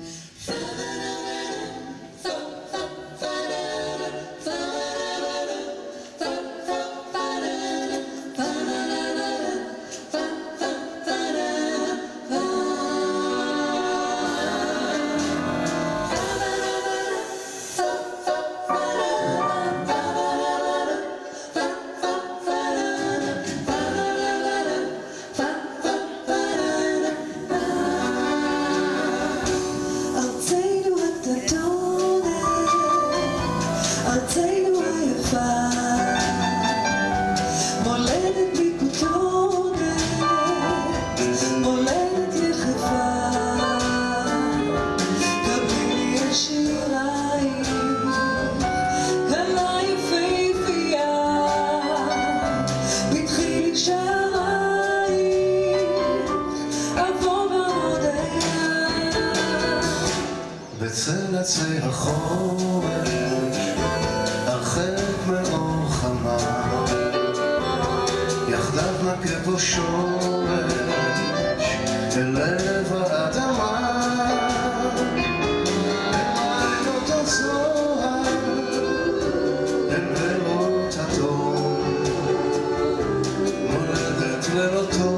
Father, קצה החורף, הרחק מאור חמה, יחדיו נכה בו שורש אל לב האדמה. במעיינות הזוהר, אל בארות התום, מולדת ללא תום.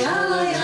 やわや